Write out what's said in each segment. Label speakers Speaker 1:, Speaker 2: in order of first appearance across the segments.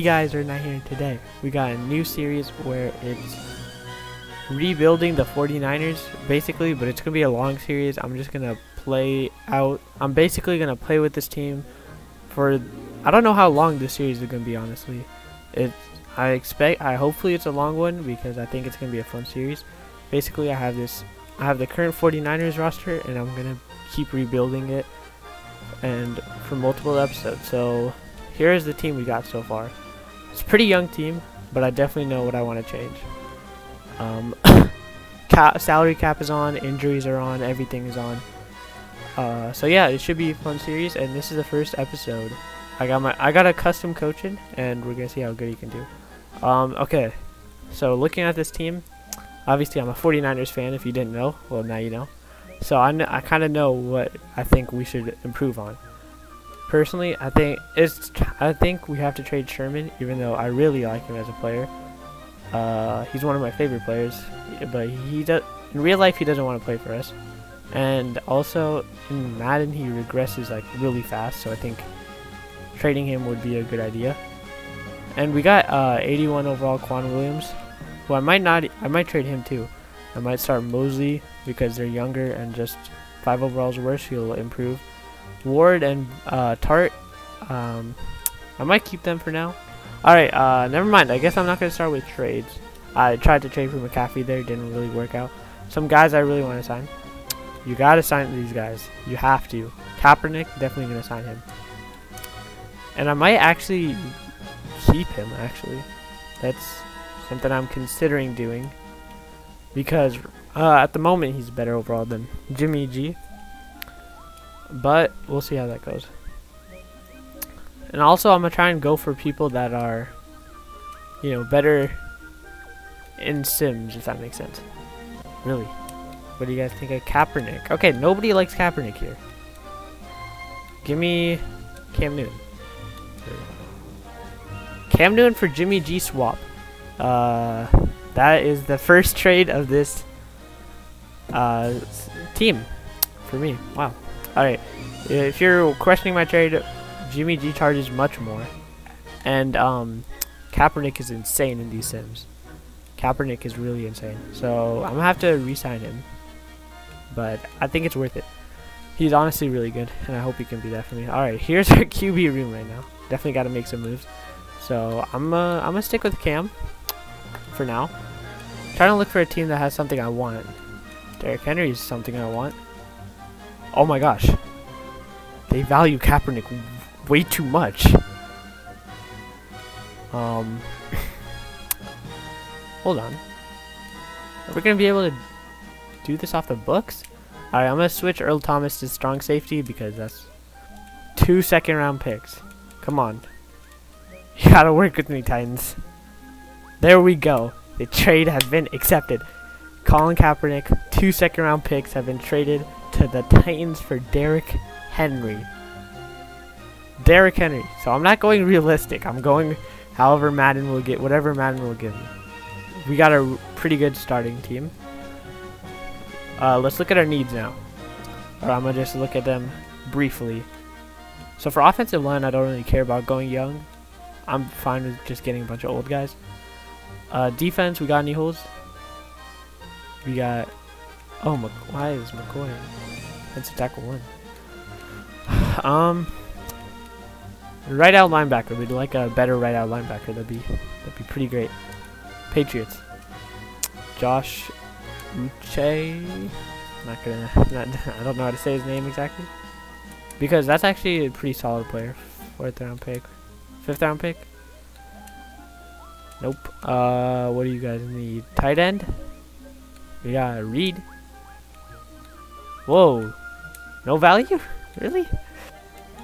Speaker 1: You guys are not here today. We got a new series where it's rebuilding the 49ers, basically, but it's going to be a long series. I'm just going to play out. I'm basically going to play with this team for, I don't know how long this series is going to be, honestly. It, I expect, I hopefully it's a long one because I think it's going to be a fun series. Basically, I have this, I have the current 49ers roster, and I'm going to keep rebuilding it and for multiple episodes. So here's the team we got so far. It's a pretty young team, but I definitely know what I want to change. Um, salary cap is on, injuries are on, everything is on. Uh, so yeah, it should be a fun series, and this is the first episode. I got my I got a custom coaching, and we're gonna see how good he can do. Um, okay, so looking at this team, obviously I'm a 49ers fan. If you didn't know, well now you know. So I, I kind of know what I think we should improve on. Personally, I think it's I think we have to trade Sherman, even though I really like him as a player. Uh, he's one of my favorite players, but he does in real life he doesn't want to play for us. And also in Madden he regresses like really fast, so I think trading him would be a good idea. And we got uh, 81 overall K'Waun Williams, who I might not I might trade him too. I might start Moseley because they're younger and just five overalls worse. He'll improve. Ward and uh, Tartt, um, I might keep them for now. Alright, uh, never mind. I guess I'm not going to start with trades. I tried to trade for McCaffrey there. Didn't really work out. Some guys I really want to sign. You got to sign these guys. You have to. Kaepernick, definitely going to sign him. And I might actually keep him, actually. That's something I'm considering doing. Because uh, at the moment he's better overall than Jimmy G. But we'll see how that goes. And also, I'm going to try and go for people that are, you know, better in Sims, if that makes sense. Really. What do you guys think of Kaepernick? Okay, nobody likes Kaepernick here. Give me Cam Newton. Cam Newton for Jimmy G swap. Uh, that is the first trade of this uh, team for me. Wow. Alright. If you're questioning my trade, Jimmy G charges much more. And um, Kaepernick is insane in these sims. Kaepernick is really insane. So I'm going to have to re-sign him. But I think it's worth it. He's honestly really good. And I hope he can be that for me. Alright, here's our QB room right now. Definitely got to make some moves. So I'm, uh, I'm to stick with Cam for now. trying to look for a team that has something I want. Derrick Henry is something I want. Oh my gosh. They value Kaepernick way too much. Um, hold on. Are we going to be able to do this off the books? Alright, I'm going to switch Earl Thomas to strong safety because that's two second round picks. Come on. You gotta work with me, Titans. There we go. The trade has been accepted. Colin Kaepernick, two second round picks have been traded to the Titans for Derrick Henry. Derrick Henry. So I'm not going realistic. I'm going however Madden will get, whatever Madden will give me. We got a pretty good starting team. Uh, let's look at our needs now. Or I'm going to just look at them briefly. So for offensive line, I don't really care about going young. I'm fine with just getting a bunch of old guys. Uh, defense, we got any holes? We got... Oh, Mc why is McCoy? That's tackle one. um, right out linebacker. We'd like a better right out linebacker. That'd be that'd be pretty great. Patriots. Josh Uche. Not gonna. Not, I don't know how to say his name exactly. Because that's actually a pretty solid player. Fourth round pick. Fifth round pick. Nope. Uh, what do you guys need? Tight end. We got Reed. Whoa. No value? Really?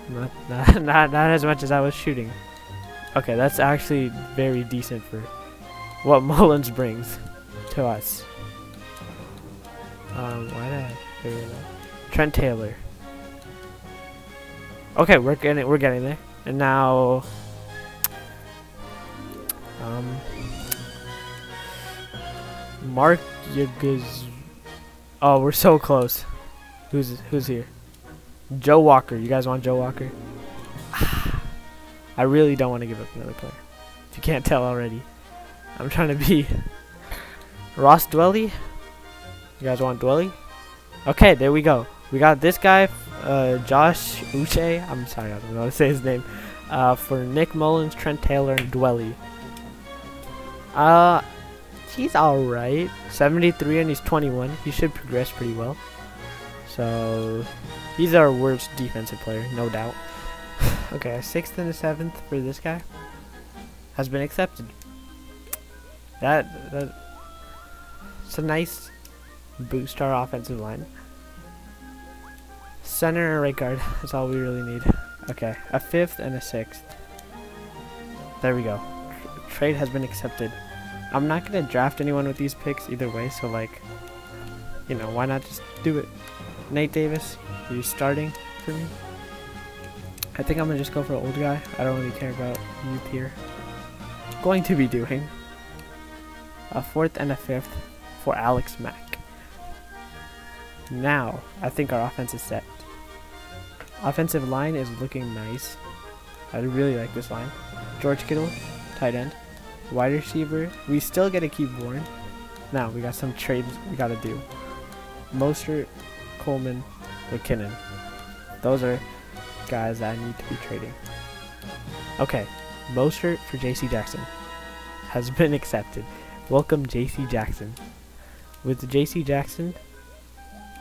Speaker 1: Not, not, not, not as much as I was shooting. Okay, that's actually very decent for what Mullens brings to us. Um, why did I figure that? Trent Taylor. Okay, we're getting we're getting there. And now um Mark Yaguz Oh, we're so close. Who's who's here? Joe Walker. You guys want Joe Walker? I really don't want to give up another player. If you can't tell already. I'm trying to be Ross Dwelley. You guys want Dwelley? Okay, there we go. We got this guy, uh, Josh Uche. I'm sorry, I don't know how to say his name. Uh, for Nick Mullens, Trent Taylor, and Dwelley. Uh, he's alright. 73 and he's 21. He should progress pretty well. So, he's our worst defensive player, no doubt. okay, a 6th and a 7th for this guy has been accepted. That, that it's a nice boost our offensive line. Center and right guard, that's all we really need. Okay, a 5th and a 6th. There we go. trade has been accepted. I'm not going to draft anyone with these picks either way, so like, you know, why not just do it? Nate Davis, are you starting for me? I think I'm going to just go for old guy. I don't really care about youth here. Going to be doing a fourth and a fifth for Alex Mack. Now, I think our offense is set. Offensive line is looking nice. I really like this line. George Kittle, tight end. Wide receiver, we still get to keep Warren. Now, we got some trades we got to do. Mostert, Coleman, McKinnon. Those are guys that I need to be trading. Okay, Mostert for JC Jackson has been accepted. Welcome JC Jackson. With JC Jackson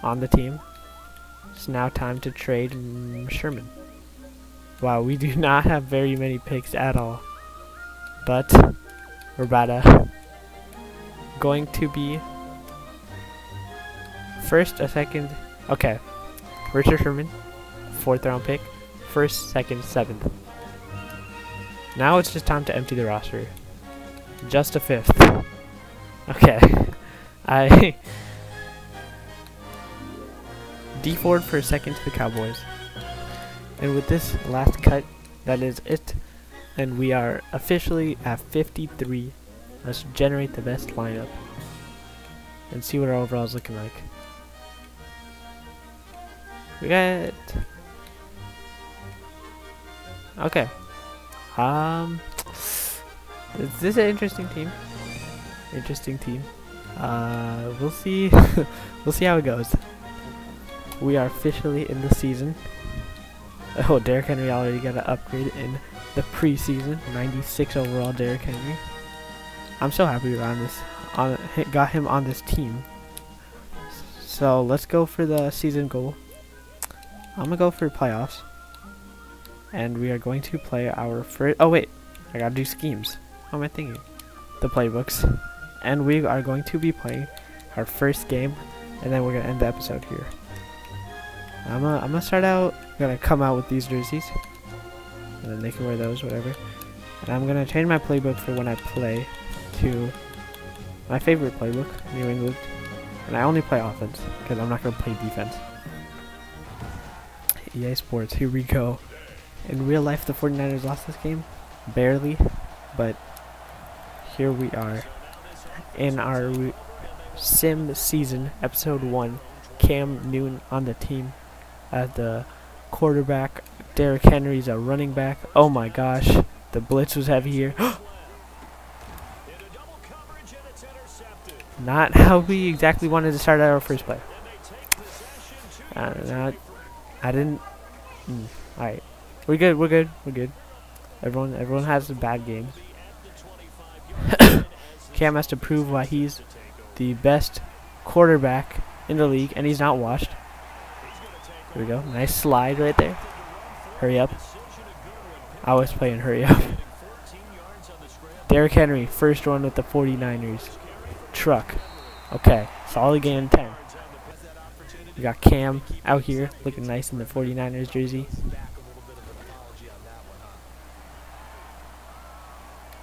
Speaker 1: on the team, it's now time to trade Sherman. Wow, we do not have very many picks at all. But we're about to going to be first, a second. Okay, Richard Sherman, fourth round pick. First, second, seventh. Now it's just time to empty the roster. Just a fifth. Okay. I Dee Ford for a second to the Cowboys. And with this last cut, that is it. And we are officially at 53. Let's generate the best lineup. And see what our overall is looking like. We got... Okay. Um... Is this an interesting team? Interesting team. Uh, we'll see. we'll see how it goes. We are officially in the season. Oh, Derrick Henry already got an upgrade in the preseason. 96 overall, Derrick Henry. I'm so happy we this on got him on this team. So let's go for the season goal. I'm gonna go for playoffs, and we are going to play our first. Oh wait, I gotta do schemes. How am I thinking? The playbooks. And we are going to be playing our first game and then we're gonna end the episode here. I'm gonna, I'm gonna start out I'm gonna come out with these jerseys. And then they can wear those whatever. And I'm gonna change my playbook for when I play to my favorite playbook New England. And I only play offense because I'm not gonna play defense EA Sports here we go in real life the 49ers lost this game barely but here we are in our sim season, episode 1, Cam Newton on the team as the quarterback. Derrick Henry's a running back. Oh my gosh, the blitz was heavy here. not how we exactly wanted to start our first play. Uh, not, I didn't. Mm, all right, we're good. We're good. We're good. Everyone, everyone has a bad game. Cam has to prove why he's the best quarterback in the league, and he's not washed. Here we go. Nice slide right there. Hurry up. I was playing hurry up. Derrick Henry, first one with the 49ers. Truck. Okay, solid game 10. We got Cam out here looking nice in the 49ers jersey.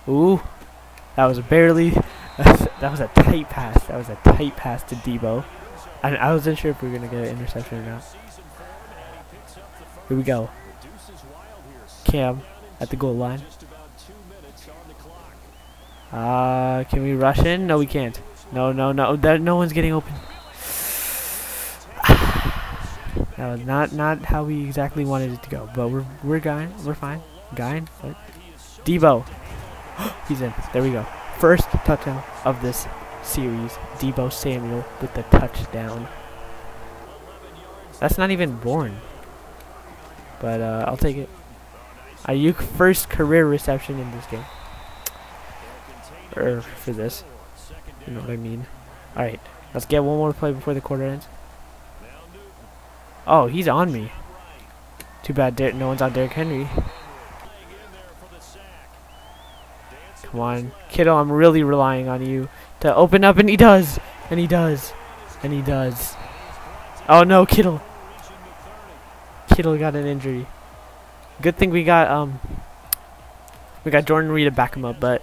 Speaker 1: Ooh, that was barely. that was a tight pass. That was a tight pass to Deebo. I, I wasn't sure if we were gonna get an interception or not. Here we go. Cam at the goal line. Uh, can we rush in? No, we can't. No, no, no. That no one's getting open. That was not not how we exactly wanted it to go, but we're we're going. We're fine. Going. Deebo. He's in. There we go. First touchdown of this series. Deebo Samuel with the touchdown. That's not even born. But uh, I'll take it. Aiyuk first career reception in this game. Or for this. You know what I mean. Alright. Let's get one more play before the quarter ends. Oh, he's on me. Too bad Der no one's on Derrick Henry. Come on. Kittle, I'm really relying on you to open up, and he does. And he does. And he does. Oh, no, Kittle. Kittle got an injury. Good thing we got, um, we got Jordan Reed to back him up, but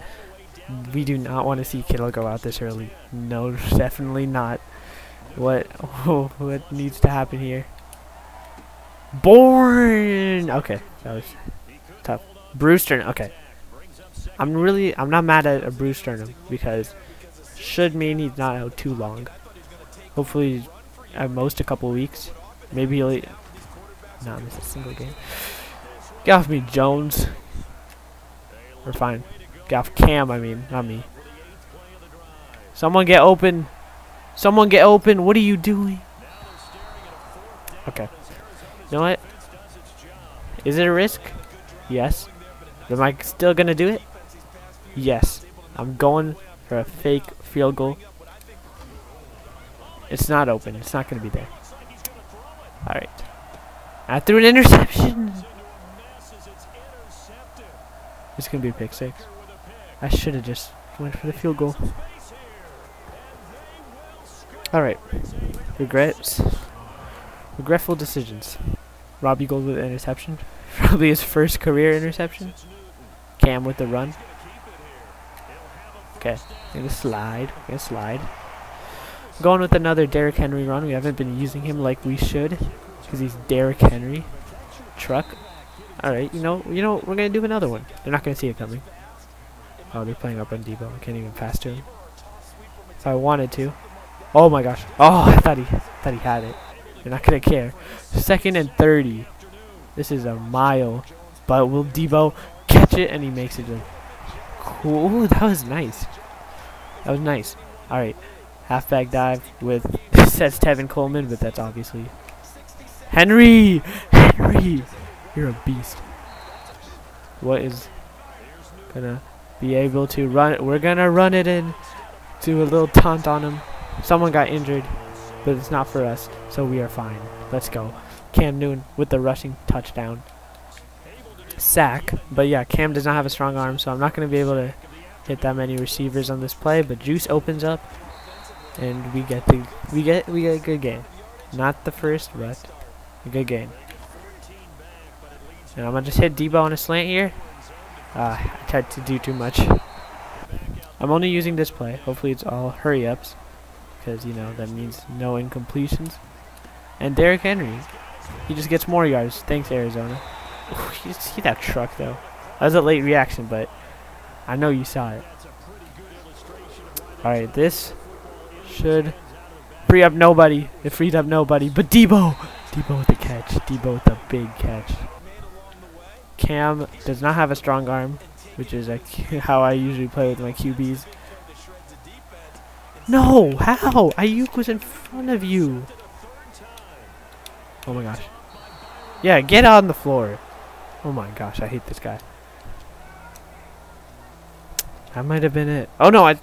Speaker 1: we do not want to see Kittle go out this early. No, definitely not. What, what needs to happen here? Born. Okay, that was tough. bruised sternum. Okay, I'm really, I'm not mad at a bruised sternum because should mean he's not out too long. Hopefully, at most a couple weeks. Maybe he'll not miss a single game. Get off me, Jones. We're fine. Get off Cam, I mean, not me. Someone get open. Someone get open. What are you doing? Okay. You know what? Is it a risk? Yes. Am I still going to do it? Yes. I'm going for a fake field goal. It's not open. It's not going to be there. Alright. I threw an interception. It's going to be a pick six. I should have just went for the field goal. Alright. Regrets. Regretful decisions. Robbie Gould with an interception. Probably his first career interception. Cam with the run. Okay, gonna slide. Gonna slide. Going with another Derrick Henry run. We haven't been using him like we should, because he's Derrick Henry. Truck. All right, you know, you know, we're gonna do another one. They're not gonna see it coming. Oh, they're playing up on Deebo. I can't even pass to him. If I wanted to. Oh my gosh. Oh, I thought he, thought he had it. They're not gonna care. Second and 30. This is a mile. But will Deebo catch it? And he makes it. Cool. Ooh, that was nice. That was nice. Alright. Halfback dive with says Tevin Coleman, but that's obviously Henry! Henry! You're a beast. What is gonna be able to run it? We're gonna run it in. Do a little taunt on him. Someone got injured, but it's not for us, so we are fine. Let's go. Cam Newton with the rushing touchdown. Sack. But yeah, Cam does not have a strong arm, so I'm not going to be able to hit that many receivers on this play. But Juice opens up, and we get the we get we get a good game. Not the first, but a good game. And I'm gonna just hit Deebo on a slant here. Uh, I tried to do too much. I'm only using this play. Hopefully it's all hurry ups because you know that means no incompletions. And Derrick Henry, he just gets more yards. Thanks Arizona. you see that truck though. That was a late reaction, but I know you saw it. Alright, this should free up nobody. It freed up nobody. But Deebo! Deebo with the catch. Deebo with the big catch. Cam does not have a strong arm, which is how I usually play with my QBs. No! How? Aiyuk was in front of you. Oh my gosh. Yeah, get on the floor. Oh my gosh, I hate this guy. That might have been it. Oh no, I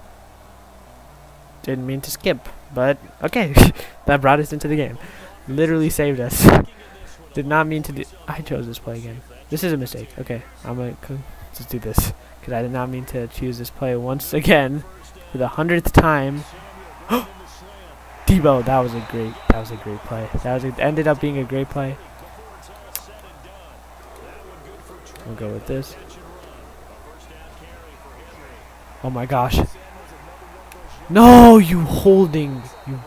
Speaker 1: didn't mean to skip, but okay. that brought us into the game. Literally saved us. Did not mean to do. I chose this play again. This is a mistake. Okay, I'm gonna just do this because I did not mean to choose this play once again for the hundredth time. Deebo, that was a great, that was a great play. That was a, ended up being a great play. We'll go with this. Oh my gosh. No, you holding. You.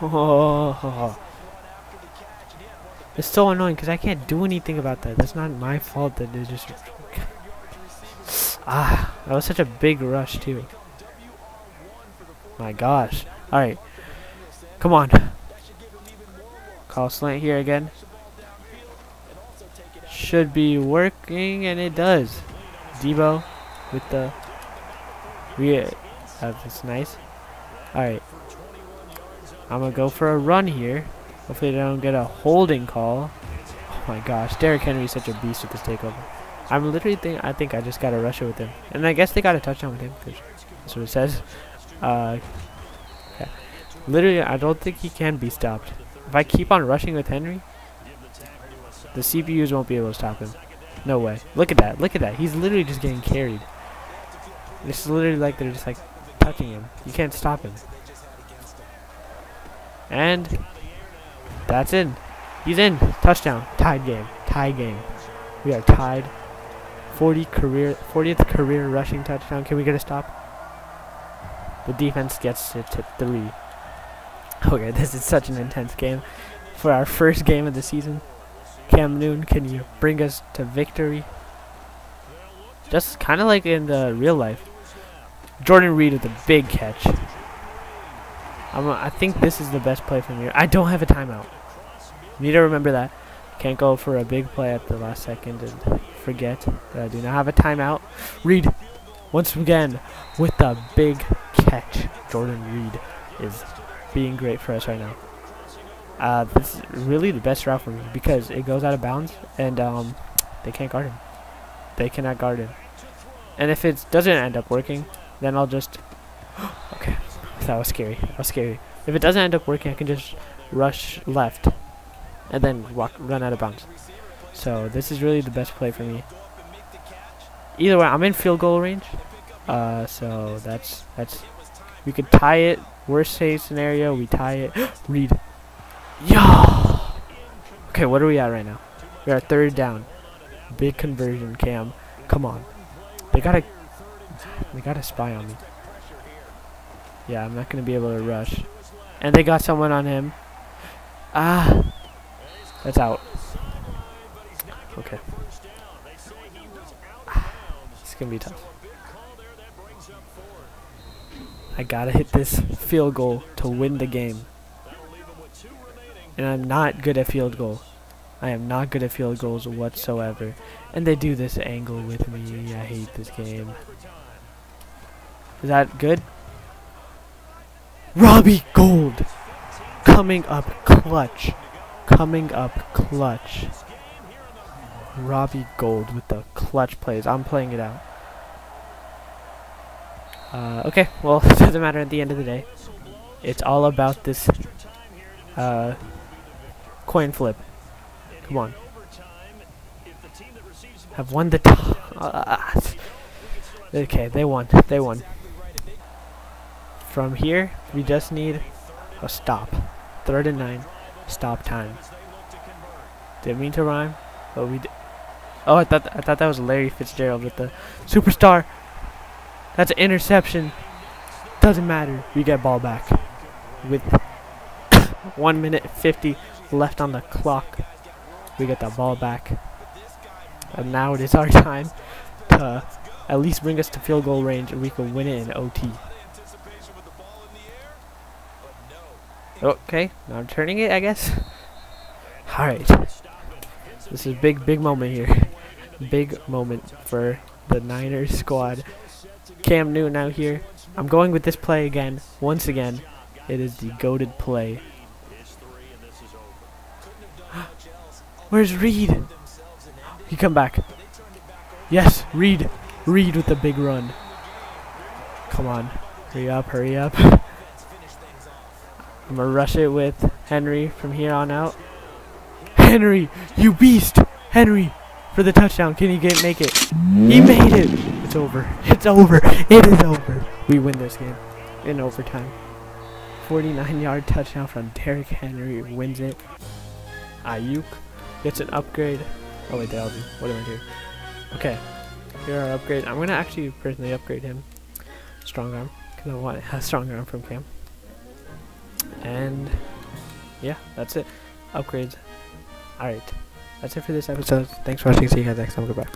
Speaker 1: It's so annoying because I can't do anything about that. That's not my fault that they just. ah, that was such a big rush too. My gosh. Alright. Come on. Call slant here again. Should be working, and it does. Deebo with the We uh, that's nice. All right. I'm gonna go for a run here. Hopefully they don't get a holding call. Oh my gosh, Derrick Henry is such a beast with this takeover. I'm literally think I think I just gotta rush it with him, and I guess they got a touchdown with him because that's what it says. Uh, yeah. Literally, I don't think he can be stopped. If I keep on rushing with Henry, the CPUs won't be able to stop him. No way. Look at that. Look at that. He's literally just getting carried. It's literally like they're just like touching him. You can't stop him. And that's in. He's in. Touchdown. Tied game. Tied game. We are tied. 40 career 40th career rushing touchdown. Can we get a stop? The defense gets it to 3. Okay, this is such an intense game for our first game of the season. Cam Newton, can you bring us to victory? Just kind of like in the real life. Jordan Reed with a big catch. I'm, I think this is the best play from here. I don't have a timeout. Need to remember that. Can't go for a big play at the last second and forget that I do not have a timeout. Reed, once again, with the big catch. Jordan Reed is being great for us right now. Uh, this is really the best route for me because it goes out of bounds and um, they can't guard him. They cannot guard him. And if it doesn't end up working, then I'll just... okay, that was scary. That was scary. If it doesn't end up working, I can just rush left and then walk, run out of bounds. So this is really the best play for me. Either way, I'm in field goal range. Uh, so that's that's we could tie it. Worst case scenario, we tie it. Reed. Yeah. Okay, what are we at right now? We are third down. Big conversion, Cam. Come on. They gotta they gotta spy on me. Yeah, I'm not gonna be able to rush. And they got someone on him. Ah. That's out. Okay. It's gonna be tough. I gotta hit this field goal to win the game. And I'm not good at field goal. I am not good at field goals whatsoever. And they do this angle with me. I hate this game. Is that good? Robbie Gould! Coming up clutch. Coming up clutch. Robbie Gould with the clutch plays. I'm playing it out. Uh, okay, well, it doesn't matter at the end of the day. It's all about this uh, coin flip. Come on. Have won the... Uh, okay, they won. They won. From here, we just need a stop. Third and nine. Stop time. Didn't mean to rhyme, but we. Oh, I thought I thought that was Larry Fitzgerald with the superstar. That's an interception. Doesn't matter. We get ball back with one minute fifty left on the clock. We get the ball back, and now it is our time to at least bring us to field goal range, and we can win it in OT. Okay, now I'm turning it, I guess. Alright. This is a big, big moment here. Big moment for the Niners squad. Cam Newton out here. I'm going with this play again. Once again, it is the goaded play. Where's Reed? He come back. Yes, Reed. Reed with the big run. Come on. Hurry up, hurry up. I'm gonna rush it with Henry from here on out. Henry, you beast! Henry, for the touchdown. Can he get make it? He made it. It's over. It's over. It is over. We win this game in overtime. 49 yard touchdown from Derrick Henry wins it. Aiyuk gets an upgrade. Oh wait, that'll do. What am I doing? Okay, here are upgrade. I'm gonna actually personally upgrade him. Strong arm, because I want a strong arm from Cam. And yeah, that's it. Upgrades. Alright. That's it for this episode. Thanks for watching. See you guys next time. Goodbye.